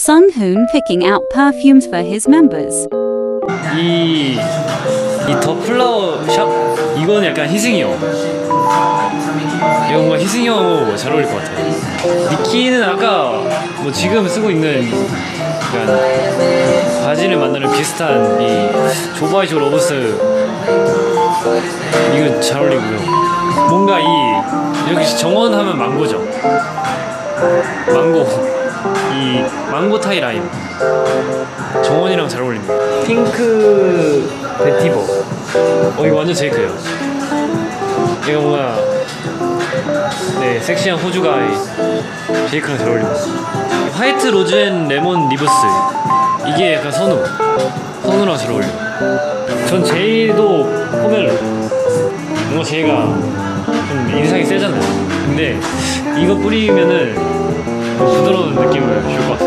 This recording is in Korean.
Sung Hoon picking out perfumes for his members. 이, 이 the flower shop? 이거는 약간 희승이 형. 이거 뭔가 희승이 형하고 잘 어울릴 것 같아요. 니키는 아까 뭐 지금 쓰고 있는 약간 바질 만다린 비슷한 이 Jo by Jo Loves 이건 잘 어울리고요. 뭔가 이 여기 정원하면 망고죠. 망고 이 Mango Thai Lime 정원이랑 잘 어울립니다. Pink Vetiver. 어 이거 완전 제이크예요. 이거 뭔가 네 섹시한 호주 guy 제이크랑 잘 어울립니다. White Rose and Lemon Leaves 이게 약간 선우 선우랑 잘 어울려. 전 제이도 Pomelo. 뭔가 제이가 좀 인상이 세잖아요. 근데 이거 뿌리면은 좀 부드러운 느낌을 줄 것 같아요.